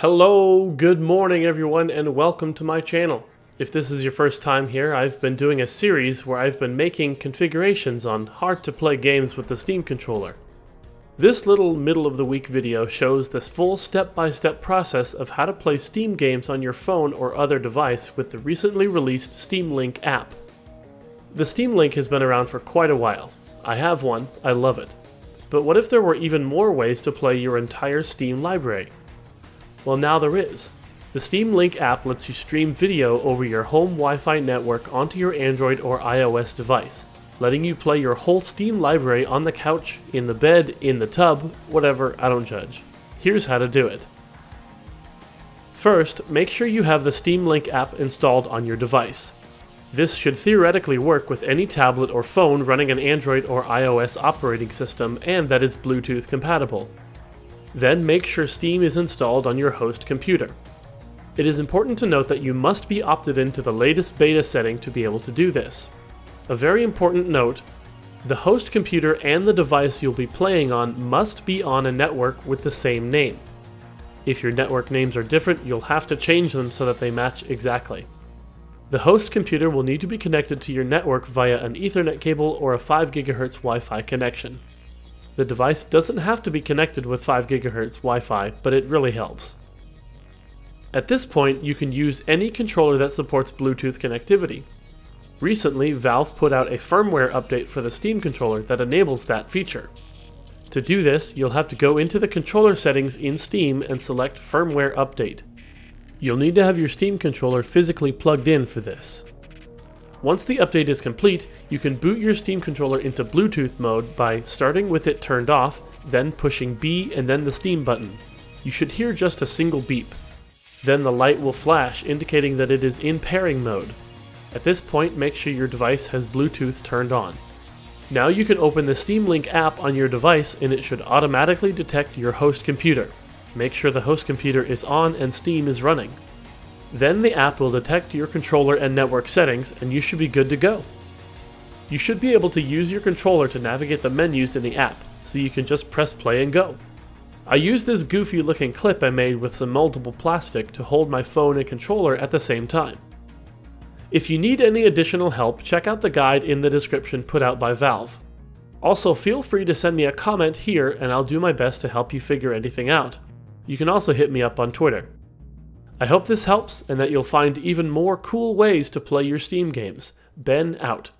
Hello, good morning everyone, and welcome to my channel. If this is your first time here, I've been doing a series where I've been making configurations on hard to play games with the Steam controller. This little middle of the week video shows this full step-by-step process of how to play Steam games on your phone or other device with the recently released Steam Link app. The Steam Link has been around for quite a while. I have one, I love it. But what if there were even more ways to play your entire Steam library? Well, now there is. The Steam Link app lets you stream video over your home Wi Fi network onto your Android or iOS device, letting you play your whole Steam library on the couch, in the bed, in the tub, whatever, I don't judge. Here's how to do it. First, make sure you have the Steam Link app installed on your device. This should theoretically work with any tablet or phone running an Android or iOS operating system and that is Bluetooth compatible. Then make sure Steam is installed on your host computer. It is important to note that you must be opted into the latest beta setting to be able to do this. A very important note, the host computer and the device you'll be playing on must be on a network with the same name. If your network names are different, you'll have to change them so that they match exactly. The host computer will need to be connected to your network via an Ethernet cable or a 5 GHz Wi-Fi connection. The device doesn't have to be connected with 5 GHz Wi-Fi, but it really helps. At this point, you can use any controller that supports Bluetooth connectivity. Recently, Valve put out a firmware update for the Steam controller that enables that feature. To do this, you'll have to go into the controller settings in Steam and select Firmware Update. You'll need to have your Steam controller physically plugged in for this. Once the update is complete, you can boot your Steam controller into Bluetooth mode by starting with it turned off, then pushing B and then the Steam button. You should hear just a single beep. Then the light will flash indicating that it is in pairing mode. At this point, make sure your device has Bluetooth turned on. Now you can open the Steam Link app on your device and it should automatically detect your host computer. Make sure the host computer is on and Steam is running. Then the app will detect your controller and network settings, and you should be good to go. You should be able to use your controller to navigate the menus in the app, so you can just press play and go. I used this goofy looking clip I made with some moldable plastic to hold my phone and controller at the same time. If you need any additional help, check out the guide in the description put out by Valve. Also, feel free to send me a comment here and I'll do my best to help you figure anything out. You can also hit me up on Twitter. I hope this helps and that you'll find even more cool ways to play your Steam games. Ben out.